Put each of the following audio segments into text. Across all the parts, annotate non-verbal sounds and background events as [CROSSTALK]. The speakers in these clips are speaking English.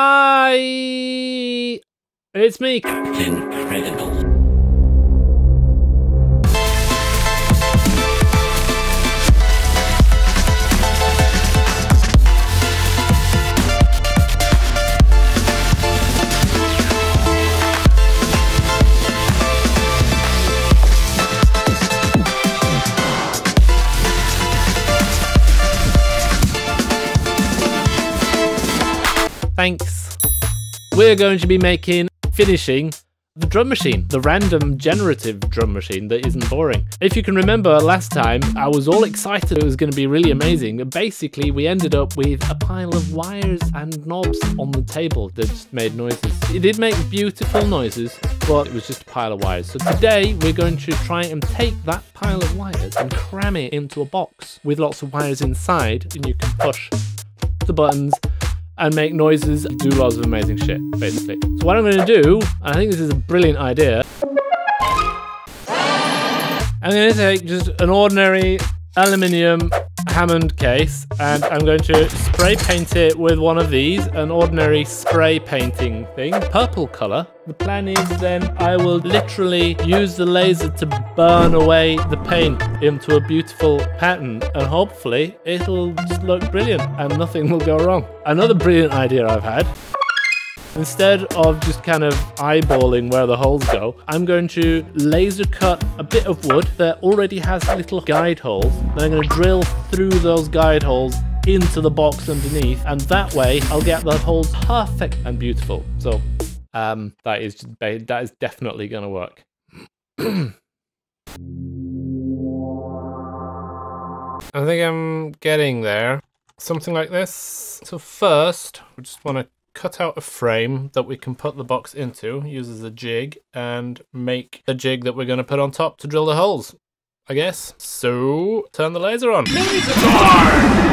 Hi! It's me. Incredible. Thanks. We're going to be making, finishing the drum machine, the random generative drum machine that isn't boring. If you can remember last time, I was all excited it was going to be really amazing. But basically, we ended up with a pile of wires and knobs on the table that just made noises. It did make beautiful noises, but it was just a pile of wires. So today, we're going to try and take that pile of wires and cram it into a box with lots of wires inside, and you can push the buttons and make noises, do lots of amazing shit, basically. So what I'm to do, and I think this is a brilliant idea, I'm to take just an ordinary aluminium Hammond case and I'm going to spray paint it with one of these, an ordinary spray painting thing, purple color. The plan is then I will literally use the laser to burn away the paint into a beautiful pattern and hopefully it'll just look brilliant and nothing will go wrong. Another brilliant idea I've had Instead of just kind of eyeballing where the holes go, I'm going to laser cut a bit of wood that already has little guide holes. Then I'm going to drill through those guide holes into the box underneath, and that way I'll get the holes perfect and beautiful. So um, that is that is definitely going to work. [CLEARS THROAT] I think I'm getting there. Something like this. So first, we just want to cut out a frame that we can put the box into, use as a jig, and make a jig that we're going to put on top to drill the holes, I guess. So, turn the laser on. Laser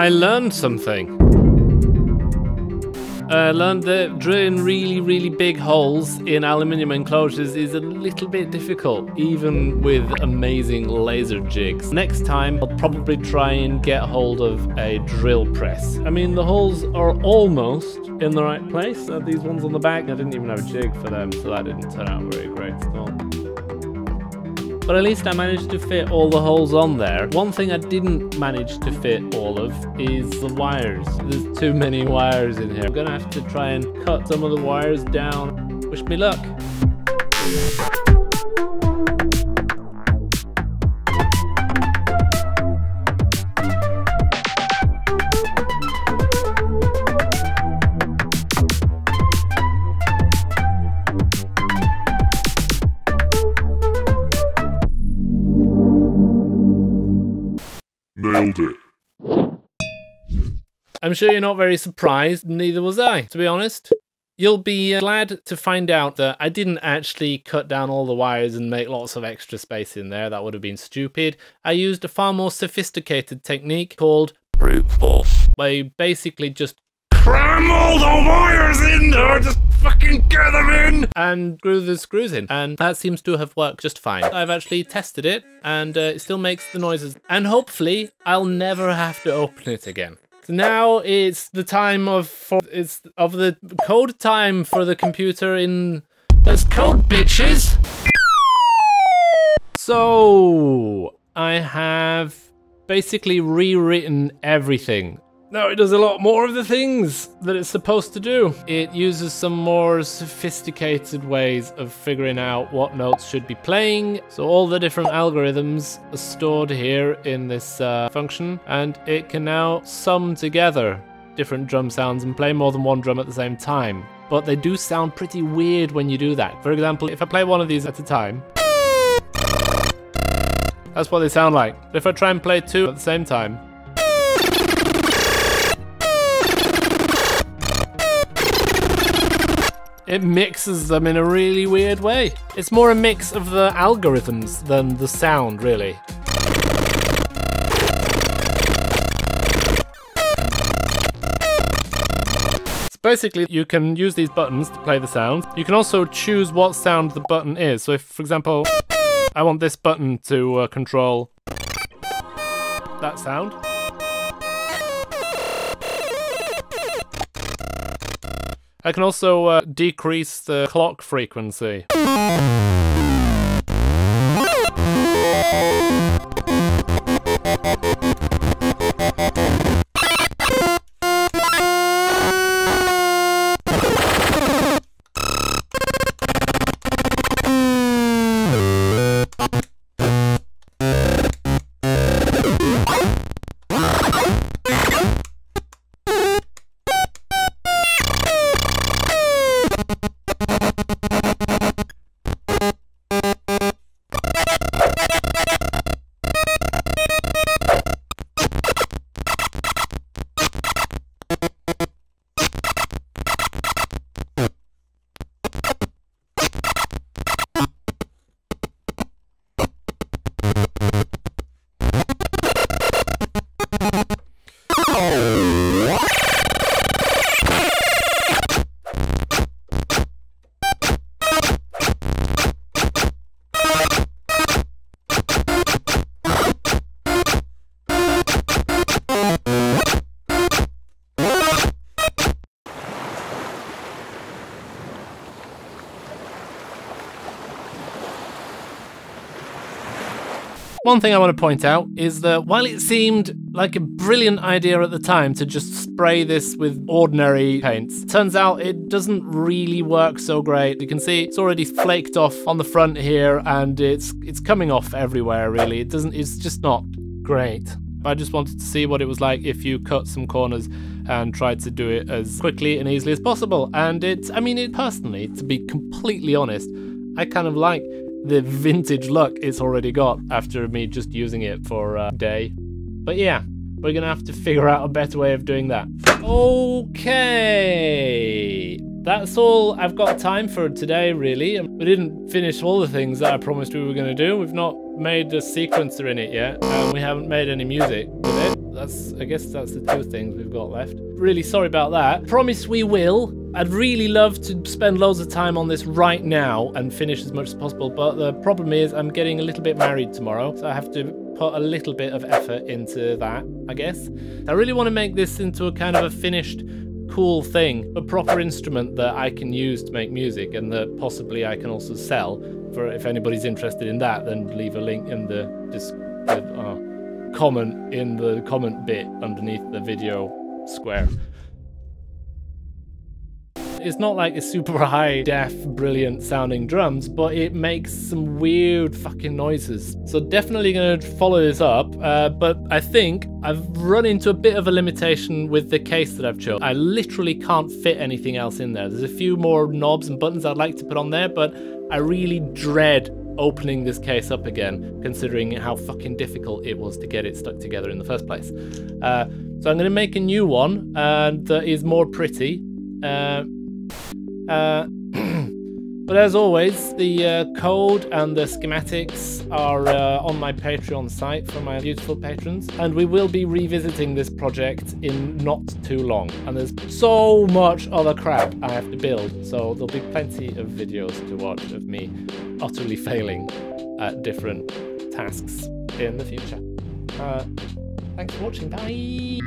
I learned something. I learned that drilling really, really big holes in aluminium enclosures is a little bit difficult, even with amazing laser jigs. Next time, I'll probably try and get hold of a drill press. I mean, the holes are almost in the right place. Uh, these ones on the back, I didn't even have a jig for them, so that didn't turn out very great but at least I managed to fit all the holes on there. One thing I didn't manage to fit all of is the wires. There's too many wires in here. I'm gonna have to try and cut some of the wires down. Wish me luck. I'm sure you're not very surprised, neither was I, to be honest. You'll be uh, glad to find out that I didn't actually cut down all the wires and make lots of extra space in there. That would have been stupid. I used a far more sophisticated technique called brute force. Where you basically just cram all the wires in there. Just fucking get them in and screw the screws in and that seems to have worked just fine i've actually tested it and uh, it still makes the noises and hopefully i'll never have to open it again now it's the time of for it's of the code time for the computer in let's code bitches. So i have basically rewritten everything no, it does a lot more of the things that it's supposed to do. It uses some more sophisticated ways of figuring out what notes should be playing. So all the different algorithms are stored here in this uh, function, and it can now sum together different drum sounds and play more than one drum at the same time. But they do sound pretty weird when you do that. For example, if I play one of these at a time, that's what they sound like. If I try and play two at the same time, It mixes them in a really weird way. It's more a mix of the algorithms than the sound, really. Basically, you can use these buttons to play the sounds. You can also choose what sound the button is. So if, for example, I want this button to uh, control that sound. I can also uh, decrease the clock frequency. One thing I want to point out is that while it seemed like a brilliant idea at the time to just spray this with ordinary paints, turns out it doesn't really work so great. You can see it's already flaked off on the front here and it's it's coming off everywhere really. It doesn't it's just not great. I just wanted to see what it was like if you cut some corners and tried to do it as quickly and easily as possible. And it's, I mean, it personally, to be completely honest, I kind of like the vintage look it's already got after me just using it for a day. But yeah, we're gonna have to figure out a better way of doing that. Okay, that's all I've got time for today, really. We didn't finish all the things that I promised we were gonna do. We've not made a sequencer in it yet, and we haven't made any music with it. That's, I guess that's the two things we've got left. Really sorry about that. Promise we will. I'd really love to spend loads of time on this right now and finish as much as possible, but the problem is I'm getting a little bit married tomorrow, so I have to put a little bit of effort into that, I guess. I really want to make this into a kind of a finished, cool thing, a proper instrument that I can use to make music and that possibly I can also sell. For if anybody's interested in that, then leave a link in the, uh, comment in the comment bit underneath the video square. It's not like a super [LAUGHS] high def, brilliant sounding drums, but it makes some weird fucking noises. So definitely gonna follow this up, uh, but I think I've run into a bit of a limitation with the case that I've chosen. I literally can't fit anything else in there. There's a few more knobs and buttons I'd like to put on there, but I really dread opening this case up again, considering how fucking difficult it was to get it stuck together in the first place. Uh, so I'm going to make a new one uh, that is more pretty. Uh, uh, [CLEARS THROAT] But as always, the uh, code and the schematics are uh, on my Patreon site for my beautiful patrons, and we will be revisiting this project in not too long. And there's so much other crap I have to build, so there'll be plenty of videos to watch of me utterly failing at different tasks in the future. Uh, thanks for watching. Bye.